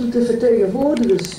Ik de vertegenwoordigers